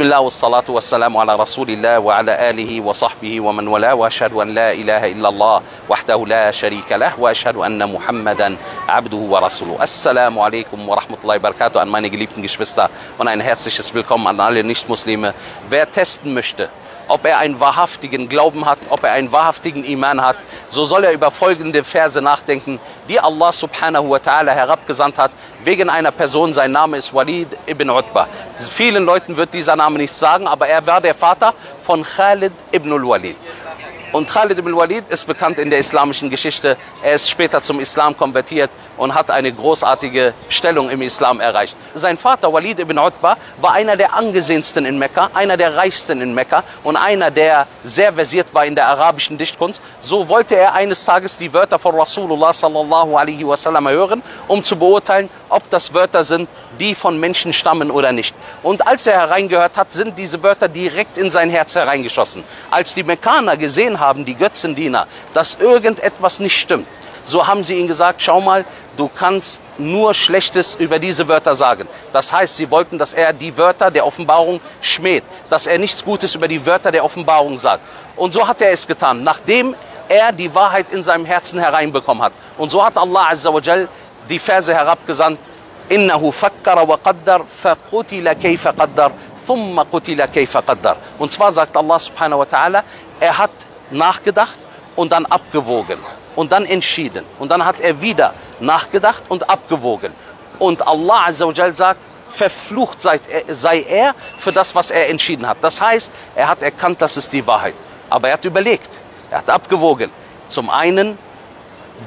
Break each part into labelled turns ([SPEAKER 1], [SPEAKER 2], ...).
[SPEAKER 1] بسم الله والصلاة والسلام على رسول الله وعلى آله وصحبه ومن والاه وأشهد أن لا إله إلا الله وحده لا شريك له وأشهد أن محمدا عبده ورسوله السلام عليكم ورحمة الله وبركاته an meine geliebten Geschwister und ein herzliches Willkommen an alle Nichtmuslime. Wer testen möchte, ob er einen wahrhaftigen Glauben hat, ob er einen wahrhaftigen Iman hat, so soll er über folgende Verse nachdenken, die Allah subhanahu wa ta'ala herabgesandt hat, wegen einer Person, sein Name ist Walid ibn Utbah. Vielen Leuten wird dieser Name nichts sagen, aber er war der Vater von Khalid ibn al-Walid. Und Khalid ibn Walid ist bekannt in der islamischen Geschichte. Er ist später zum Islam konvertiert und hat eine großartige Stellung im Islam erreicht. Sein Vater Walid ibn Utbah war einer der angesehensten in Mekka, einer der reichsten in Mekka und einer, der sehr versiert war in der arabischen Dichtkunst. So wollte er eines Tages die Wörter von Rasulullah sallallahu alaihi wasallam hören, um zu beurteilen, ob das Wörter sind, die von Menschen stammen oder nicht. Und als er hereingehört hat, sind diese Wörter direkt in sein Herz hereingeschossen. Als die Mekkaner gesehen haben, die Götzendiener, dass irgendetwas nicht stimmt, so haben sie ihm gesagt, schau mal, du kannst nur Schlechtes über diese Wörter sagen. Das heißt, sie wollten, dass er die Wörter der Offenbarung schmäht, dass er nichts Gutes über die Wörter der Offenbarung sagt. Und so hat er es getan, nachdem er die Wahrheit in seinem Herzen hereinbekommen hat. Und so hat Allah Azza wa Jal die Verse herabgesandt. Innahu fakkara wa qaddar, faqutila kayfa qaddar, thumma qutila kayfa qaddar. Und zwar sagt Allah subhanahu wa ta'ala, er hat nachgedacht und dann abgewogen und dann entschieden. Und dann hat er wieder nachgedacht und abgewogen. Und Allah azza wa jal sagt, verflucht sei er für das, was er entschieden hat. Das heißt, er hat erkannt, das ist die Wahrheit. Aber er hat überlegt, er hat abgewogen. Zum einen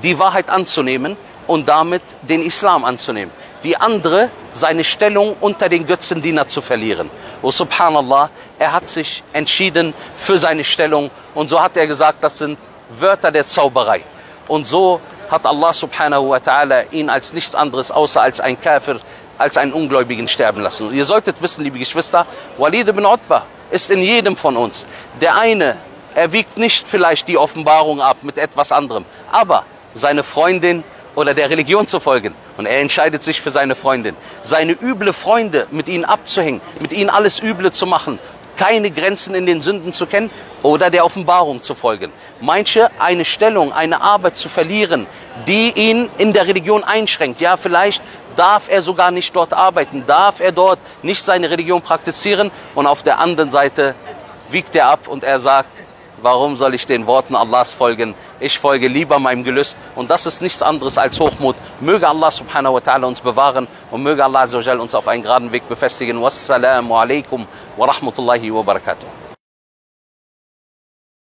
[SPEAKER 1] die Wahrheit anzunehmen, und damit den Islam anzunehmen. Die andere, seine Stellung unter den Götzendiener zu verlieren. Oh subhanallah, er hat sich entschieden für seine Stellung und so hat er gesagt, das sind Wörter der Zauberei. Und so hat Allah subhanahu wa ta'ala ihn als nichts anderes außer als ein Kafir, als einen Ungläubigen sterben lassen. Und ihr solltet wissen, liebe Geschwister, Walid ibn Utbah ist in jedem von uns. Der eine, er wiegt nicht vielleicht die Offenbarung ab mit etwas anderem, aber seine Freundin oder der Religion zu folgen. Und er entscheidet sich für seine Freundin. Seine üble Freunde mit ihnen abzuhängen, mit ihnen alles Üble zu machen, keine Grenzen in den Sünden zu kennen oder der Offenbarung zu folgen. Manche eine Stellung, eine Arbeit zu verlieren, die ihn in der Religion einschränkt. Ja, vielleicht darf er sogar nicht dort arbeiten, darf er dort nicht seine Religion praktizieren und auf der anderen Seite wiegt er ab und er sagt, warum soll ich den Worten Allahs folgen? Ich folge lieber meinem Gelüst und das ist nichts anderes als Hochmut. Möge Allah subhanahu wa ta'ala uns bewahren und möge Allah uns auf einen geraden Weg befestigen. Wassalamu alaikum wa rahmatullahi wa barakatuh.